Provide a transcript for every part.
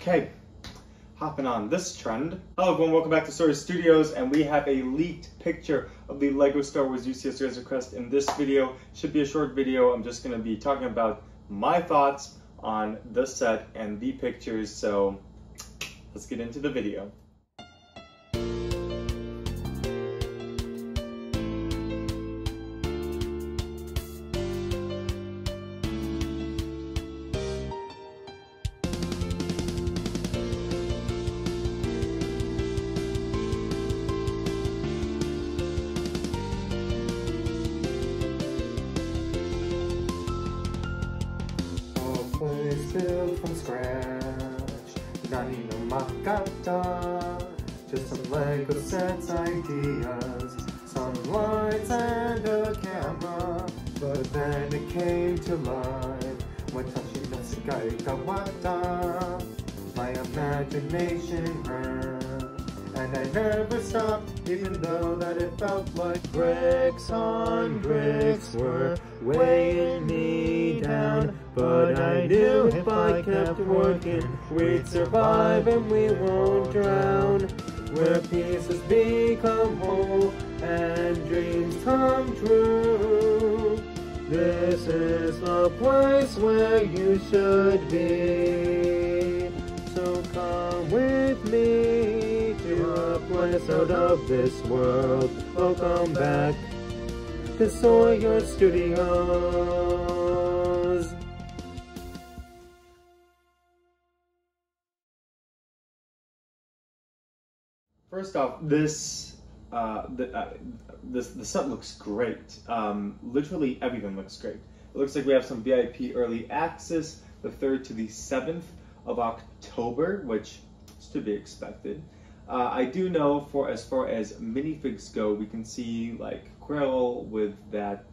Okay, hopping on this trend. Hello everyone, welcome back to Sawyer Studios, and we have a leaked picture of the LEGO Star Wars UCS Razor Crest in this video. Should be a short video, I'm just going to be talking about my thoughts on the set and the pictures, so let's get into the video. Built from scratch. Not Nani no Makata. Just some Lego sets ideas, some lights and a camera. But then it came to life. Watashi no Sekai Kawata. My imagination ran. And I never stopped, even though that it felt like bricks on bricks were weighing me down. But I knew if I kept working, we'd survive and we won't drown. Where pieces become whole and dreams come true. This is the place where you should be. So come with me to a place out of this world. Oh, Welcome back to Sawyer Studios. First off, this uh, the, uh, this the set looks great. Um, literally everything looks great. It looks like we have some VIP early access, the third to the seventh of October, which is to be expected. Uh, I do know for as far as minifigs go, we can see like Kuiil with that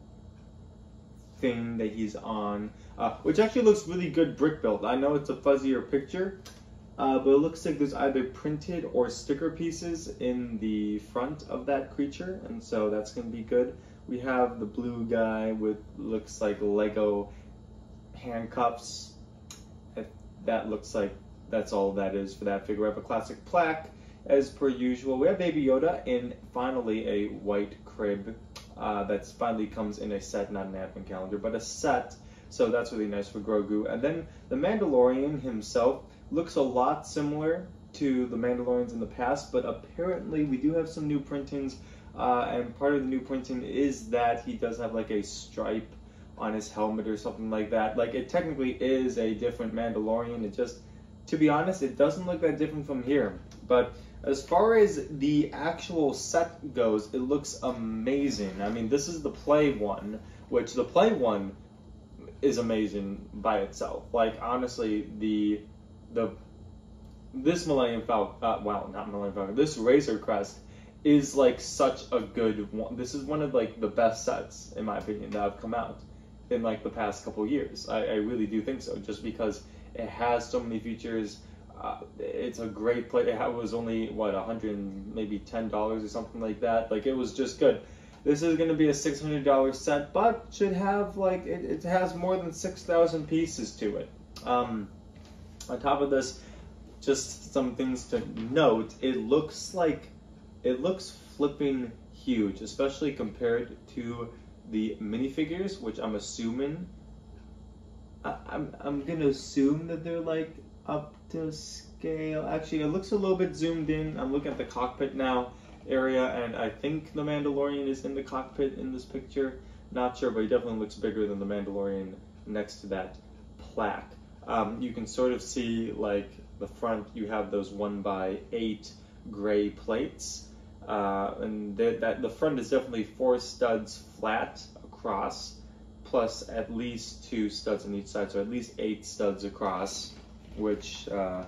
thing that he's on, uh, which actually looks really good brick built. I know it's a fuzzier picture, uh, but it looks like there's either printed or sticker pieces in the front of that creature, and so that's going to be good. We have the blue guy with looks like Lego handcuffs. That looks like that's all that is for that figure. We have a classic plaque as per usual. We have Baby Yoda in finally a white crib uh, that finally comes in a set, not an advent calendar, but a set. So that's really nice for Grogu. And then the Mandalorian himself looks a lot similar to the Mandalorians in the past, but apparently we do have some new printings. Uh, and part of the new printing is that he does have like a stripe on his helmet or something like that. Like it technically is a different Mandalorian. It just, to be honest, it doesn't look that different from here. But as far as the actual set goes, it looks amazing. I mean, this is the play one, which the play one is amazing by itself. Like honestly, the the this Millennium Falcon, uh, well, not Millennium Falcon, this Razor Crest is like such a good one. This is one of like the best sets in my opinion that have come out in like the past couple years. I, I really do think so, just because it has so many features. Uh, it's a great play. It was only what a hundred, maybe ten dollars or something like that. Like it was just good. This is going to be a six hundred dollar set, but should have like it, it has more than six thousand pieces to it. Um, on top of this, just some things to note. It looks like it looks flipping huge, especially compared to the minifigures, which I'm assuming. I, I'm I'm gonna assume that they're like up to scale. Actually, it looks a little bit zoomed in. I'm looking at the cockpit now area, and I think the Mandalorian is in the cockpit in this picture. Not sure, but he definitely looks bigger than the Mandalorian next to that plaque. Um, you can sort of see like the front. You have those one by eight gray plates, uh, and that the front is definitely four studs flat across, plus at least two studs on each side, so at least eight studs across which uh,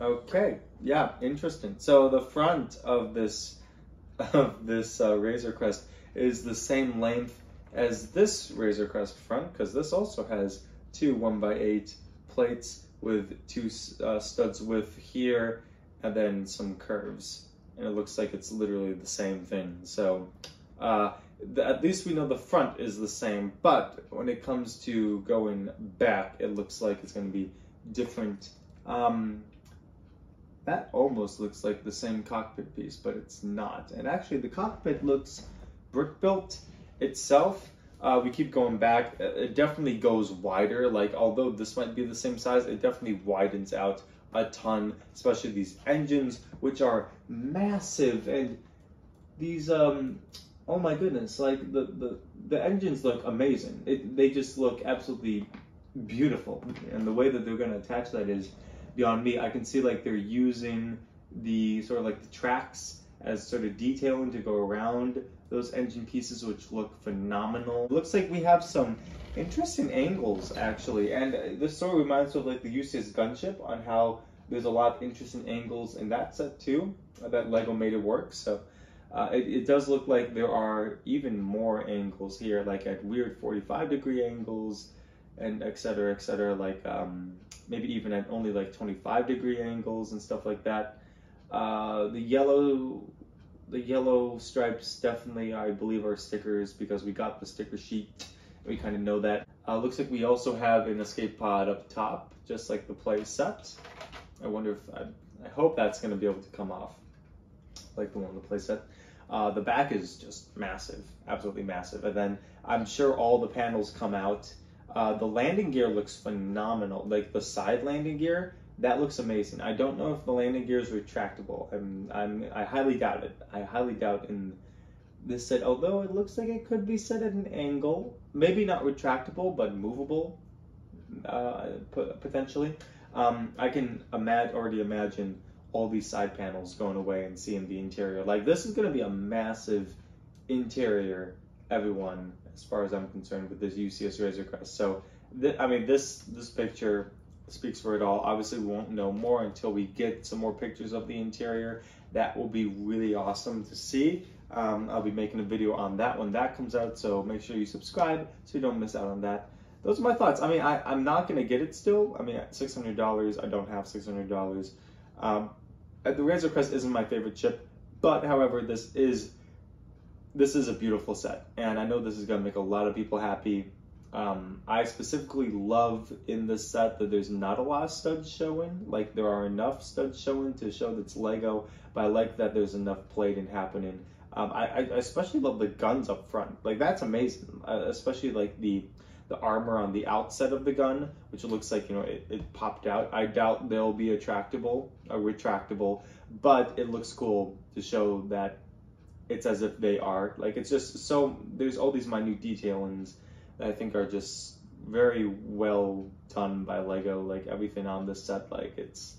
okay yeah interesting so the front of this of this uh, razor crest is the same length as this razor crest front because this also has two one by eight plates with two uh, studs width here and then some curves and it looks like it's literally the same thing so uh, at least we know the front is the same. But when it comes to going back, it looks like it's going to be different. Um, that almost looks like the same cockpit piece, but it's not. And actually, the cockpit looks brick built itself. Uh, we keep going back. It definitely goes wider. Like, although this might be the same size, it definitely widens out a ton, especially these engines, which are massive. And these, um, oh my goodness, like the, the, the engines look amazing. It, they just look absolutely beautiful. And the way that they're going to attach that is beyond me. I can see like they're using the sort of like the tracks as sort of detailing to go around those engine pieces, which look phenomenal. Looks like we have some interesting angles actually, and this sort of reminds me of like the UCS gunship on how there's a lot of interesting angles in that set too. That Lego made it work. So uh, it, it does look like there are even more angles here, like at weird 45 degree angles and et cetera, et cetera, like um, maybe even at only like 25 degree angles and stuff like that. Uh, the yellow, the yellow stripes definitely, I believe, are stickers because we got the sticker sheet. We kind of know that. Uh, looks like we also have an escape pod up top, just like the play set. I wonder if I, I hope that's going to be able to come off, like the one in the play set. Uh, the back is just massive, absolutely massive, and then I'm sure all the panels come out uh, the landing gear looks phenomenal. Like the side landing gear, that looks amazing. I don't know if the landing gear is retractable. I'm, I'm, I highly doubt it. I highly doubt in this set, although it looks like it could be set at an angle. Maybe not retractable, but movable, uh, potentially. Um, I can imag- already imagine all these side panels going away and seeing the interior. Like this is going to be a massive interior, everyone as far as I'm concerned, with this UCS Razor Crest. So, I mean, this this picture speaks for it all. Obviously, we won't know more until we get some more pictures of the interior. That will be really awesome to see. Um, I'll be making a video on that when that comes out, so make sure you subscribe so you don't miss out on that. Those are my thoughts. I mean, I, I'm not going to get it still. I mean, $600, I don't have $600. Um, the Razor Crest isn't my favorite chip, but however, this is this is a beautiful set, and I know this is going to make a lot of people happy. Um, I specifically love in this set that there's not a lot of studs showing. Like there are enough studs showing to show that it's Lego, but I like that there's enough plating happening. Um, I, I, especially love the guns up front. Like that's amazing. Uh, especially like the the armor on the outset of the gun, which looks like you know it, it popped out. I doubt they'll be attractable, or retractable, but it looks cool to show that it's as if they are. Like it's just so there's all these minute detailings I think are just very well done by Lego. Like everything on this set, like it's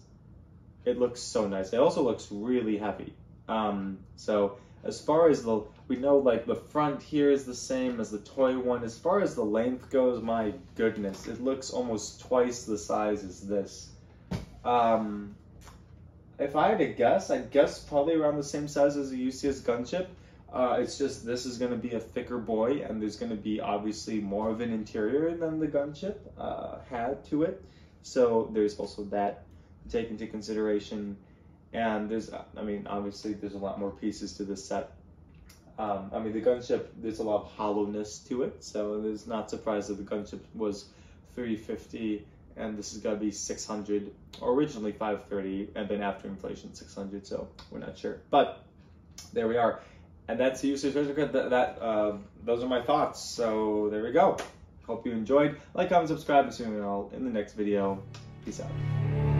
it looks so nice. It also looks really heavy. Um, so as far as the we know like the front here is the same as the toy one. As far as the length goes, my goodness, it looks almost twice the size as this. Um, if I had to guess, I'd guess probably around the same size as a UCS gunship. Uh, it's just this is going to be a thicker boy, and there's going to be obviously more of an interior than the gunship uh, had to it. So there's also that to take into consideration. And there's, I mean, obviously there's a lot more pieces to this set. Um, I mean, the gunship, there's a lot of hollowness to it, so it's not surprised that the gunship was 350 and this is going to be 600 originally 530 and then after inflation 600 so we're not sure but there we are and that's usage that, that uh, those are my thoughts. So there we go. Hope you enjoyed. Like comment subscribe and see you all in the next video. Peace out